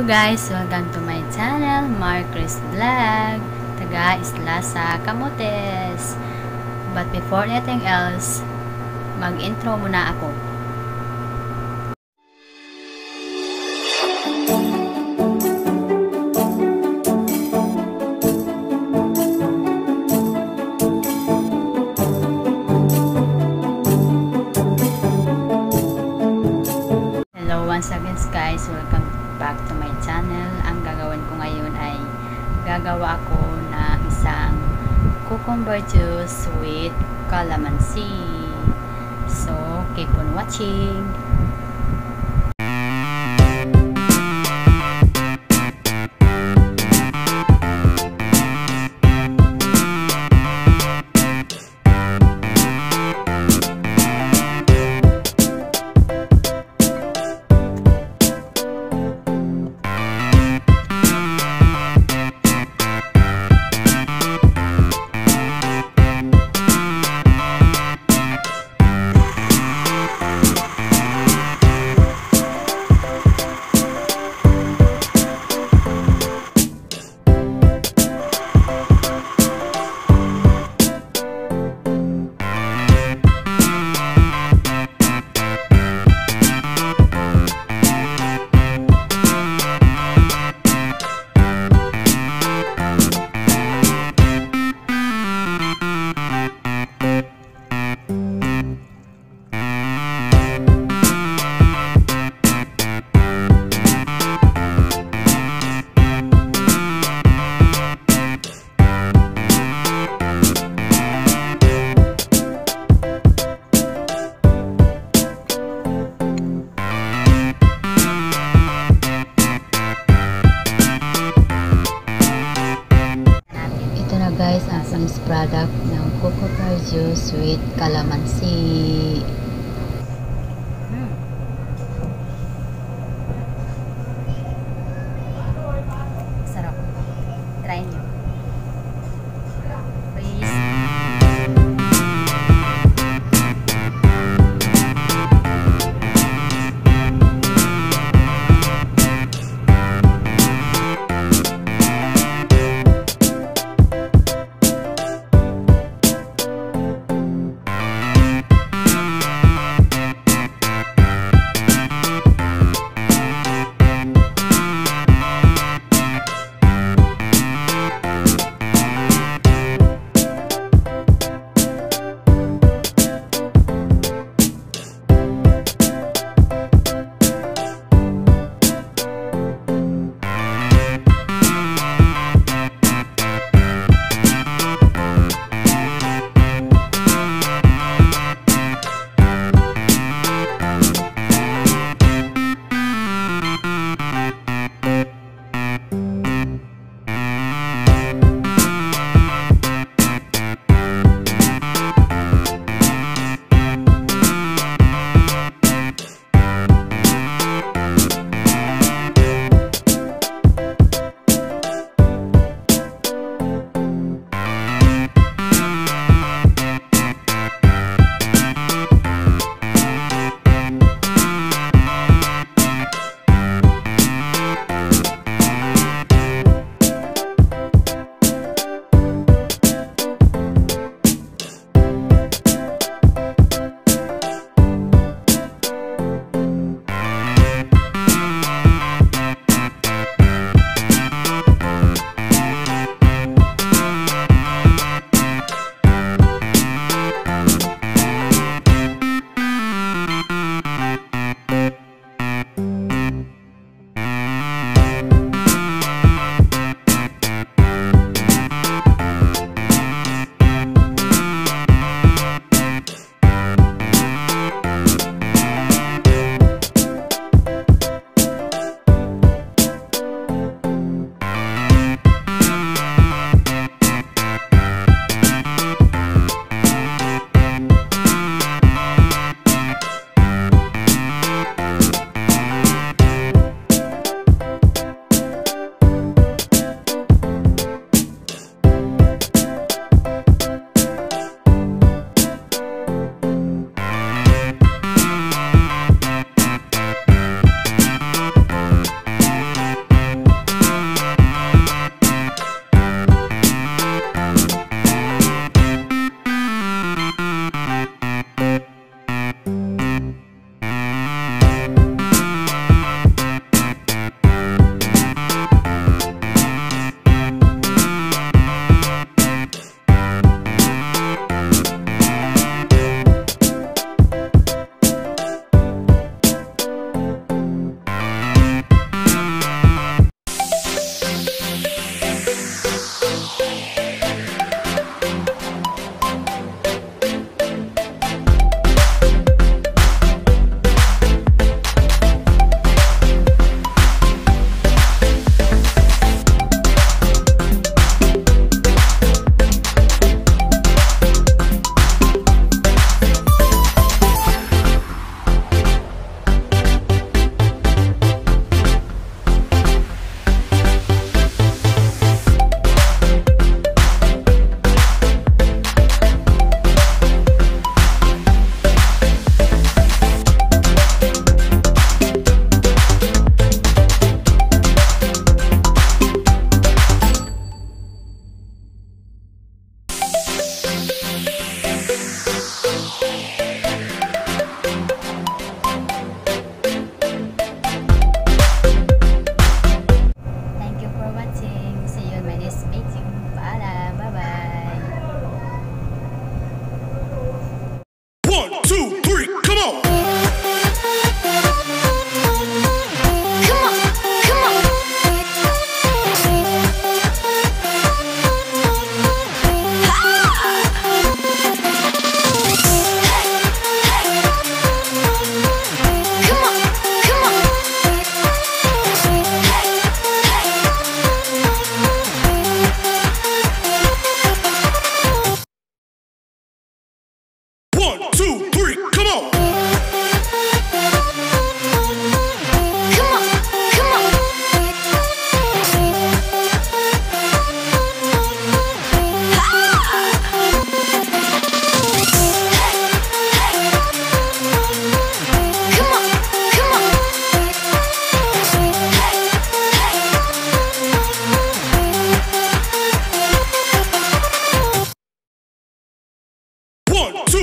Guys! Welcome to my channel, Marcris Vlog, taga Isla sa Camotes. But before anything else, mag-intro muna ako. My channel. Ang gagawin ko ngayon ay gagawa ako ng isang cucumber juice with calamansi. So, keep on watching. Finished product ng cucumber juice with calamansi. One, two.